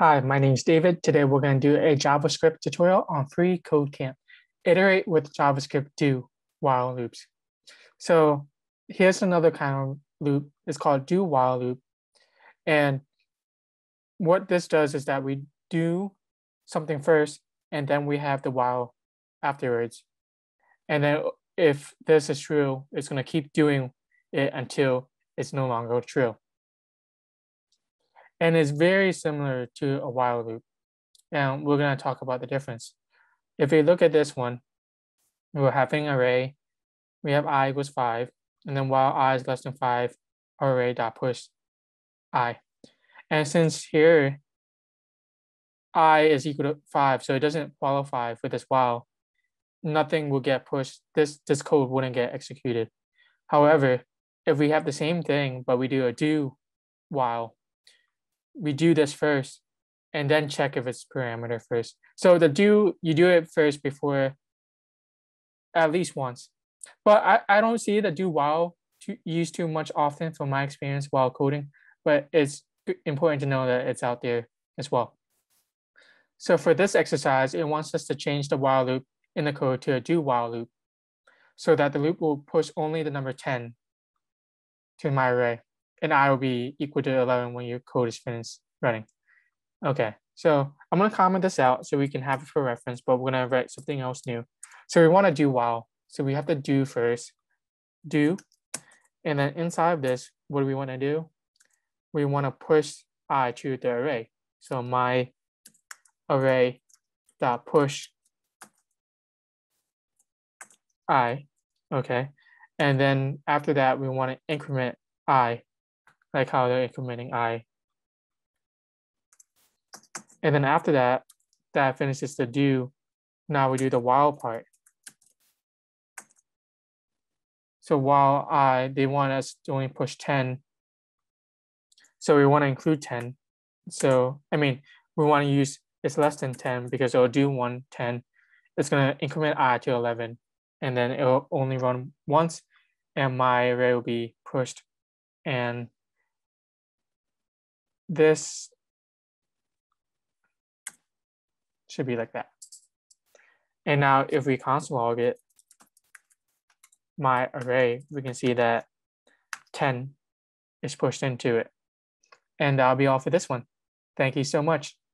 Hi, my name is David. Today we're going to do a JavaScript tutorial on freeCodeCamp. Iterate with JavaScript do while loops. So here's another kind of loop. It's called do while loop. And what this does is that we do something first and then we have the while afterwards. And then if this is true, it's going to keep doing it until it's no longer true and it's very similar to a while loop. And we're going to talk about the difference. If we look at this one, we're having an array, we have i equals 5, and then while i is less than 5, array dot push i. And since here i is equal to 5, so it doesn't qualify for this while, nothing will get pushed. This, this code wouldn't get executed. However, if we have the same thing, but we do a do while, we do this first and then check if it's parameter first. So the do, you do it first before at least once. But I, I don't see the do while to use too much often from my experience while coding, but it's important to know that it's out there as well. So for this exercise, it wants us to change the while loop in the code to a do while loop so that the loop will push only the number 10 to my array and i will be equal to 11 when your code is finished running. Okay, so I'm gonna comment this out so we can have it for reference, but we're gonna write something else new. So we wanna do while. So we have to do first, do, and then inside of this, what do we wanna do? We wanna push i to the array. So my array dot push i, okay? And then after that, we wanna increment i like how they're incrementing i. And then after that, that finishes the do. Now we do the while part. So while i, they want us to only push 10. So we want to include 10. So, I mean, we want to use it's less than 10 because it'll do one 10. It's going to increment i to 11. And then it'll only run once. And my array will be pushed. And this should be like that. And now if we console log it, my array, we can see that 10 is pushed into it. And that'll be all for this one. Thank you so much.